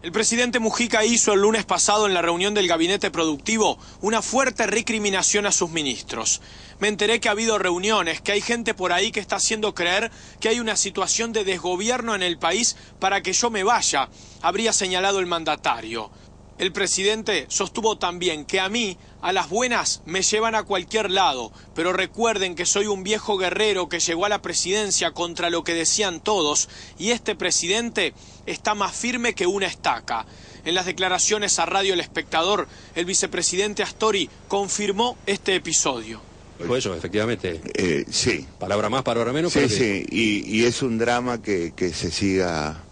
El presidente Mujica hizo el lunes pasado en la reunión del gabinete productivo una fuerte recriminación a sus ministros. Me enteré que ha habido reuniones, que hay gente por ahí que está haciendo creer que hay una situación de desgobierno en el país para que yo me vaya, habría señalado el mandatario. El presidente sostuvo también que a mí, a las buenas, me llevan a cualquier lado, pero recuerden que soy un viejo guerrero que llegó a la presidencia contra lo que decían todos, y este presidente está más firme que una estaca. En las declaraciones a Radio El Espectador, el vicepresidente Astori confirmó este episodio. Fue eso, efectivamente. Eh, sí. Palabra más, palabra menos. Sí, pero que- sí, y, y es un drama que, que se siga,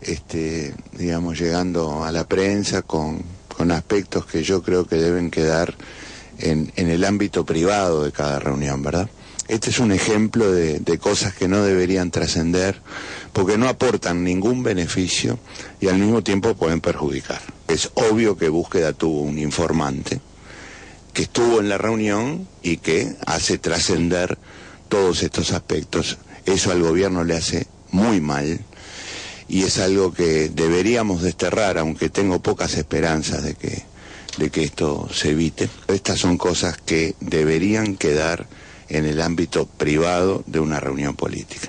este, digamos, llegando a la prensa con, aspectos que yo creo que deben quedar en, el ámbito privado de cada reunión, ¿verdad? Este es un ejemplo de cosas que no deberían trascender porque no aportan ningún beneficio y al mismo tiempo pueden perjudicar. Es obvio que búsqueda tuvo un informante que estuvo en la reunión y que hace trascender todos estos aspectos. Eso al gobierno le hace muy mal y es algo que deberíamos desterrar, aunque tengo pocas esperanzas de que, de que esto se evite. Estas son cosas que deberían quedar en el ámbito privado de una reunión política.